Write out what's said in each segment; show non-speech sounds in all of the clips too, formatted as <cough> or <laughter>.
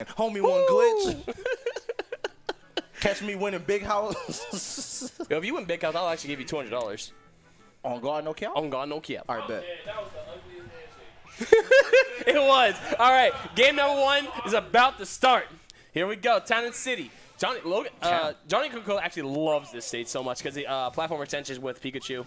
Homie one glitch. <laughs> Catch me winning big house. <laughs> Yo, if you win big house, I'll actually give you two hundred dollars. On guard, no count. On God, no cap. All right, bet. that was the ugliest handshake. <laughs> It was. All right, game number one is about to start. Here we go, Town and City. Johnny Logan, uh, Johnny Coca actually loves this stage so much because the uh, platform extensions with Pikachu.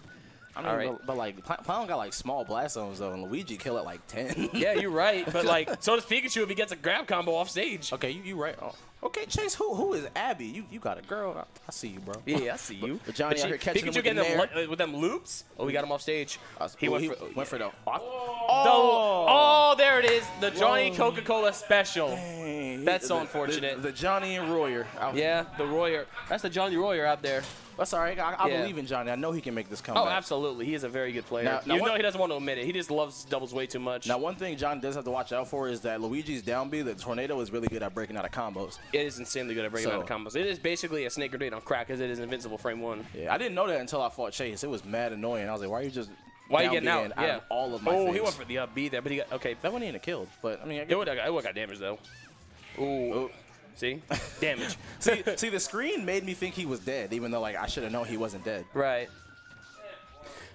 I mean, right. but, but like, Plowon got like small blast zones though, and Luigi kill at like ten. <laughs> Yeah, you're right. But <laughs> like, so does Pikachu if he gets a grab combo off stage. Okay, you you right. Oh. Okay, Chase, who who is Abby? You you got a girl. I, I see you, bro. Yeah, I see you. But Johnny But out she- here catching Pikachu him with getting the them uh, with them loops. Oh, we got him off stage. Uh, He went he for went for the. Oh, oh, there it is. The Johnny Coca-Cola special. Dang, That's so unfortunate. The, the Johnny and Royer. out here. Yeah, the Royer. That's the Johnny Royer out there. That's all right. I, I Yeah. believe in Johnny. I know he can make this oh, comeback. Oh, absolutely. He is a very good player. Now- now Even what- though he doesn't want to admit it, he just loves doubles way too much. Now, one thing Johnny does have to watch out for is that Luigi's down B, the tornado, is really good at breaking out of combos. It is insanely good at breaking So- out of combos. It is basically a snake grenade on crack, because it is invincible frame one. Yeah, I didn't know that until I fought Chase. It was mad annoying. I was like, why are you just Why are you getting out? Yeah. of all of my oh, he went for the up B there, but he got okay. That one ain't a killed, but I mean, I It would have it would got damage though. Ooh, Oh. see, <laughs> damage. see, see, the screen made me think he was dead, even though like I should have known he wasn't dead. right.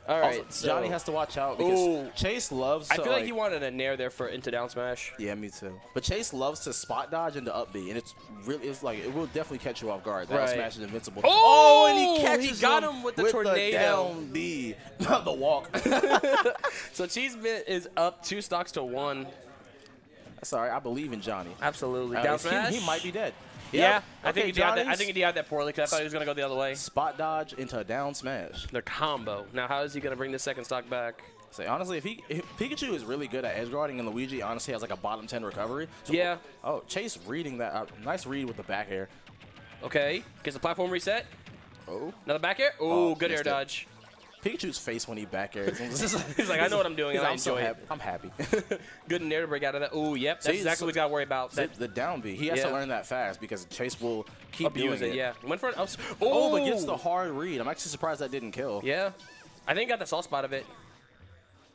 All right. Also, so- Johnny has to watch out because Ooh. Chase loves. I feel like he wanted a nair there for into down smash. Yeah, me too. But Chase loves to spot dodge into up B, and it's really it's like it will definitely catch you off guard. That Right. smash is invincible. Oh, oh and he he catches got him with the tornado. down B, <laughs> the walk. <laughs> So Chasebit is up two stocks to one. Sorry, I believe in Johnny. Absolutely. Uh, down he- smash. He, might be dead. Yeah, I Okay, think he that. I think he did that poorly because I thought he was gonna go the other way. spot dodge into a down smash. Their combo. Now, how is he gonna bring the second stock back? Say honestly, if he if Pikachu is really good at edge guarding, and Luigi honestly has like a bottom ten recovery. So- Yeah. Oh, Chase reading that. Uh, nice read with the back air. Okay, gets the platform reset. Oh. Another back air. Ooh, Oh, good air dodge. it. Pikachu's face when he back airs. <laughs> He's like, I know what I'm doing, and like, I'm so enjoy it. happy. I'm happy. <laughs> Good there to break out of that. Ooh, yep. That's See, exactly so- what he's got to worry about. the, the down B. He has Yeah. to learn that fast because Chase will keep abuse doing it. it. Yeah. Went for an. Oh, Oh, but gets the hard read. I'm actually surprised that didn't kill. Yeah. I think got the soft spot of it.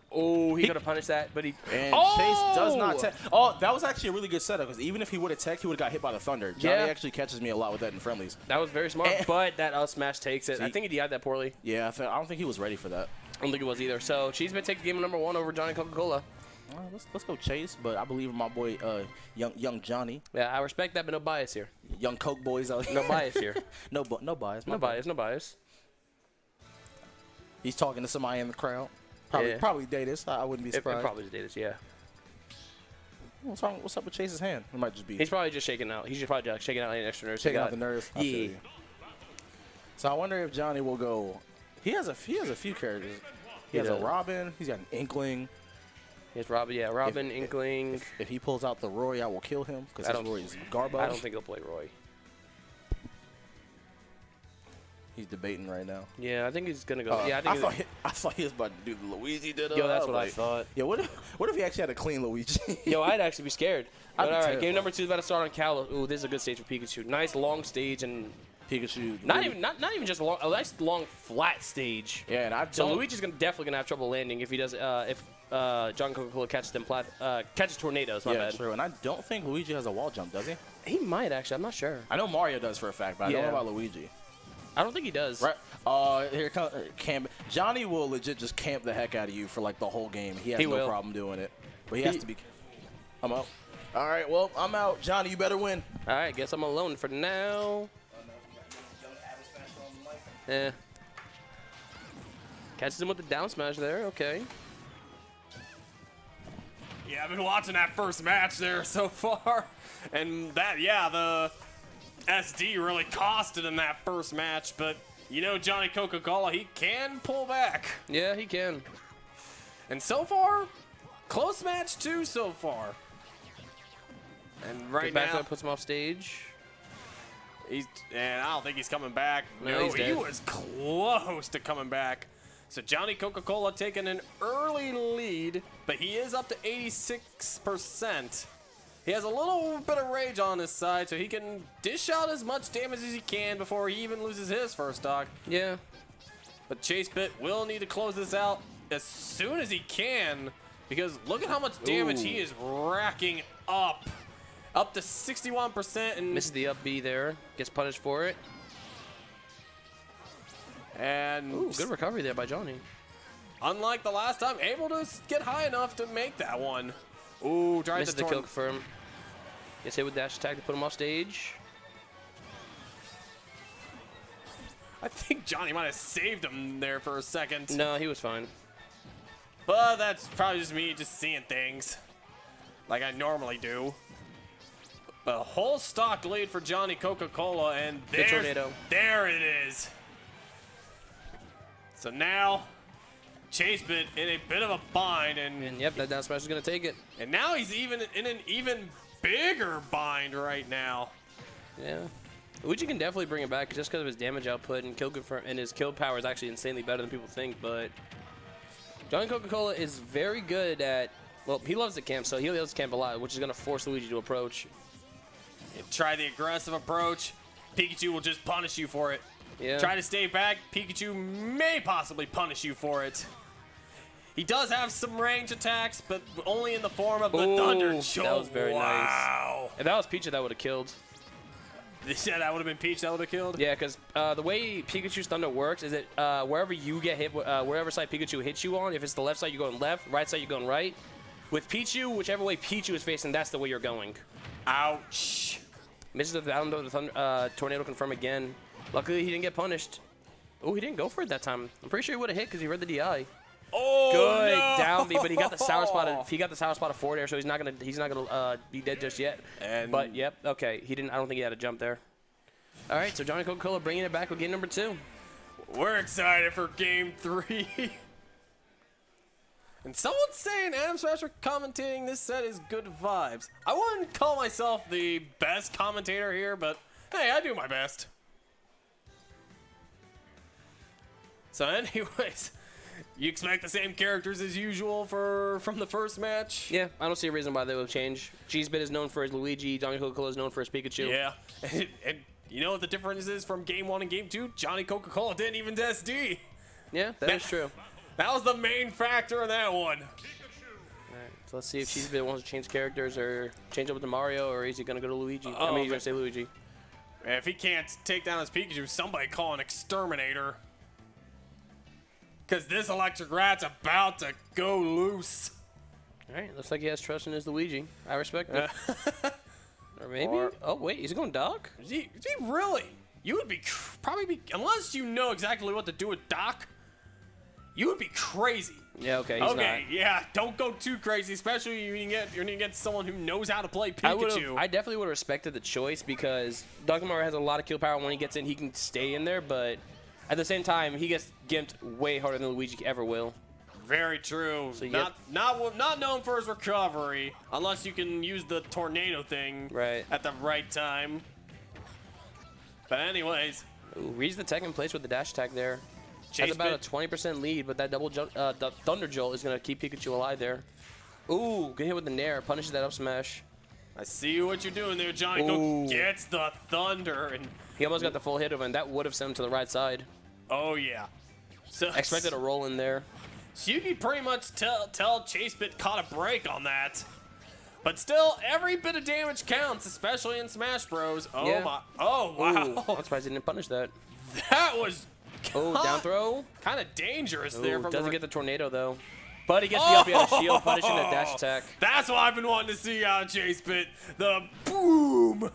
Oh, he, He- could have punished that, but he. And oh! Chase does not tech. Oh, that was actually a really good setup because even if he would have teched, he would have got hit by the thunder. Johnny Yeah. actually catches me a lot with that in friendlies. That was very smart, Eh. <laughs> but that up smash takes it. I think he DI'd that poorly. Yeah, I, th- I don't think he was ready for that. I don't think he was either. So Chasebit takes the game number one over Johnny Coca-Cola. All right, let's, let's go Chase, but I believe in my boy, uh, young young Johnny, Yeah, I respect that, but no bias here. young Coke boys out. No bias here. <laughs> no, no bias. No bad. bias. No bias. He's talking to somebody in the crowd. Probably, Yeah. probably Datus. I wouldn't be It, it surprised. probably did it. Yeah. what's, wrong, what's up with Chase's hand? It might just be He's probably just shaking out. He's just probably just shaking out any extra nerves. he taking out the nerves. I Yeah. So I wonder if Johnny will go. He has a he has a few characters. He, He has does. a Robin. He's got an Inkling. Yes, Robin. Yeah, Robin, Inkling. If, if he pulls out the Roy, I will kill him because I his don't- Roy is Garbo. I don't think he'll play Roy. He's debating right now. Yeah, I think he's gonna go. Uh, yeah, I I, think. thought he's- he, I thought he was about to do the Luigi did. Yo, that's what I thought. Yeah, what if what if he actually had a clean Luigi? <laughs> Yo, I'd actually be scared. <laughs> But all right, game number two is about to start on Kalos. Ooh, this is a good stage for Pikachu. Nice long stage and Pikachu. not really- even not, not even just a long, a nice long flat stage. Yeah, and I So. Luigi's gonna definitely gonna have trouble landing if he does uh, if uh, John Coca-Cola catches them plat uh, catches tornadoes. My yeah, bad. true. And I don't think Luigi has a wall jump, does he? He might actually. I'm not sure. I know Mario does for a fact, but I don't know about Luigi. I don't think he does. Right. Uh, here comes camp. Johnny will legit just camp the heck out of you for like the whole game. He has He no will. problem doing it, but he has to be. I'm out. All right. Well, I'm out. Johnny, you better win. All right, guess I'm alone for now. Eh. Catches him with the down smash there. Okay. Yeah, I've been watching that first match there so <laughs> far, and that yeah, the SD really costed in that first match. But you know, Johnny Coca-Cola, he can pull back, Yeah, he can. and so far, close match too so far. And right back now, there puts him off stage. He's and I don't think he's coming back. No, No, he was close to coming back. So Johnny Coca-Cola taking an early lead, but he is up to 86%. He has a little bit of rage on his side, so he can dish out as much damage as he can before he even loses his first stock. Yeah. But Chase Bit will need to close this out as soon as he can, because look at how much damage he is racking up. up to 61% and Misses the up B there. Gets punished for it. and Ooh, good recovery there by Johnny. unlike the last time, able to get high enough to make that one. Ooh, tried Misses to the kill confirm. Gets hit with dash attack to put him off stage. I think Johnny might have saved him there for a second. No, he was fine. But that's probably just me just seeing things like I normally do. A whole stock lead for Johnny Coca-Cola, and tornado. there it is. So now, Chase Bit in a bit of a bind, and, And yep, that down smash is gonna take it. and now he's even in an even bigger bind right now. Yeah. Luigi can definitely bring it back just because of his damage output and kill confirm and his kill power is actually insanely better than people think. But Johnny Coca-Cola is very good at. Well, he loves the camp, so he loves camp a lot, which is gonna force Luigi to approach. Try the aggressive approach. Pikachu will just punish you for it. Yeah. Try to stay back. Pikachu may possibly punish you for it. He does have some range attacks, but only in the form of the Ooh, Thunder that was very nice. wow. If that was Pichu, that would have killed. <laughs> Said that would have been Peach that would have killed? Yeah, because uh, the way Pikachu's Thunder works is that uh, wherever you get hit, uh, wherever side Pikachu hits you on, if it's the left side, you're going left, right side, you're going right. With Pichu, whichever way Pichu is facing, that's the way you're going. Ouch. Misses the the thunder, uh, tornado confirm again. Luckily, he didn't get punished. Oh, he didn't go for it that time. I'm pretty sure he would have hit because he read the DI. Oh, Good no. down B, but he got the sour spot. Of, he got the sour spot of four air, so he's not gonna he's not gonna uh, be dead just yet. And- but yep, okay, he didn't. I don't think he had a jump there. All right, so Johnny Coca-Cola bringing it back with game number two. We're excited for game three. <laughs> and someone's saying Adam Smasher commentating this set is good vibes. I wouldn't call myself the best commentator here, but hey, I do my best. So, anyways, you expect the same characters as usual for from the first match? Yeah, I don't see a reason why they would change. Cheesebit is known for his Luigi. Johnny Coca-Cola is known for his Pikachu. Yeah. And, <laughs> and you know what the difference is from game one and game two? Johnny Coca Cola didn't even SD. yeah, that is true. That was the main factor in that one. All right, so let's see if Cheesebit wants to change characters or change up to Mario, or is he gonna go to Luigi? I Oh, mean, he's man. gonna say Luigi. If he can't take down his Pikachu, somebody call an exterminator. Because this electric rat's about to go loose. All right, looks like he has trust in his Luigi. I respect it. <laughs> or maybe. Or- oh wait, is he going Doc. Is he, is he really? You would be cr- probably be, unless you know exactly what to do with Doc, you would be crazy. Yeah, okay, he's okay, not. yeah, don't go too crazy, especially when you get you're gonna get someone who knows how to play I Pikachu. I definitely would have respected the choice because. Mario has a lot of kill power. When he gets in, he can stay in there, but at the same time, he gets gimped way harder than Luigi ever will. Very true. you not not not known for his recovery, unless you can use the tornado thing Right. at the right time. But anyways, Ooh, reads the tech in place with the dash attack there. Chase Has about bit- a 20% lead, but that double jump, uh, the Thunder Jolt is going to keep Pikachu alive there. Ooh, good hit with the Nair. Punishes that up smash. I see what you're doing there, Johnny. Go gets the thunder, and He almost got the full hit of him, that would have sent him to the right side. Oh yeah. So Expected a roll in there. So you could pretty much tell tell Chasebit caught a break on that. But still, every bit of damage counts, especially in Smash Bros. Oh Yeah. my! Oh Ooh, wow! I'm surprised he didn't punish that. That was Oh, down throw. kind of dangerous there. Ooh, From doesn't the, get the tornado though. But he gets the oh! up shield, punishing the dash <laughs> attack. That's what I've been wanting to see uh, out of Chasebit. The boom.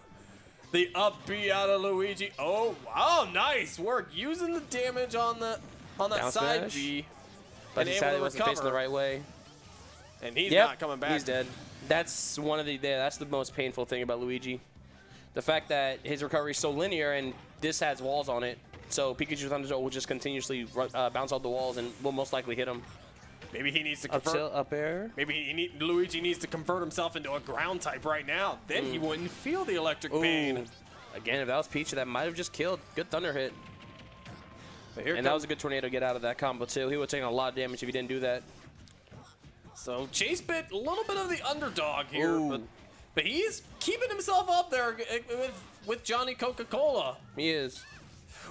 The up B out of Luigi. Oh wow! Nice work using the damage on the on that Down side smash. B. But he decided he wasn't facing the right way. And he's Yep, not coming back. He's dead. That's one of the yeah, that's the most painful thing about Luigi. The fact that his recovery is so linear and this has walls on it. So Pikachu Thunder Jolt will just continuously ru- uh, bounce off the walls and will most likely hit him. Maybe he needs to Up convert. tilt, up air. Maybe he need, Luigi needs to convert himself into a ground type right now. Then he wouldn't feel the electric pain. Mm. Again, if that was Pichu, that might have just killed. Good Thunder hit. But here And that was a good tornado to get out of that combo too. He would have taken a lot of damage if he didn't do that. so Chase bit a little bit of the underdog here, Ooh. but but he's keeping himself up there uh, with with Johnny Coca Cola. He is.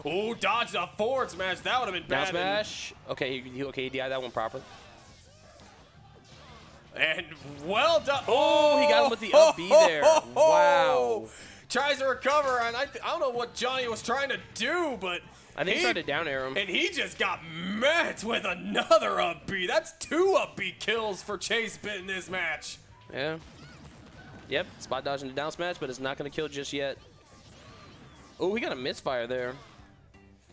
Oh, dodged a forward smash. That would have been bad. and- smash. Okay, he, he, okay, he DI that one proper. And well done. Oh, he got him with the oh, up B oh, there. Oh, wow. Tries to recover, and I, I don't know what Johnny was trying to do, but I think he tried to down air him. And he just got met with another up B. That's two up B kills for Chase Bit in this match. Yeah. Yep, spot dodging the down smash, but it's not going to kill just yet. Oh, he got a misfire there.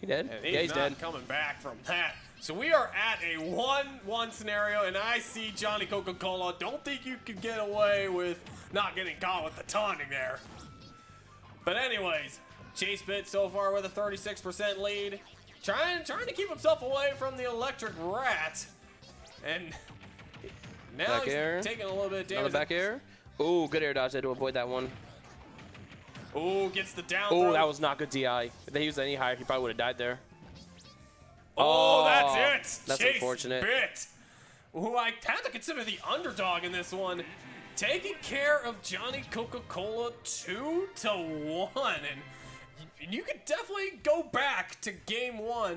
He dead? And he's yeah, he's not dead. coming back from that. So we are at a 1-1 scenario, and I see Johnny Coca-Cola. Don't think you can get away with not getting caught with the taunting there. But anyways, Chase Bit so far with a 36% lead. Trying, trying to keep himself away from the electric rat. And now Back he's air. taking a little bit of damage. Another back air. Oh, good air dodge there to avoid that one. Oh, gets the down Oh, throw. that was not good DI. If they used any higher, he probably would have died there. Oh, Oh, that's it. that's Chase unfortunate. Bit, who I have to consider the underdog in this one, taking care of Johnny Coca-Cola two to one, and you could definitely go back to game one.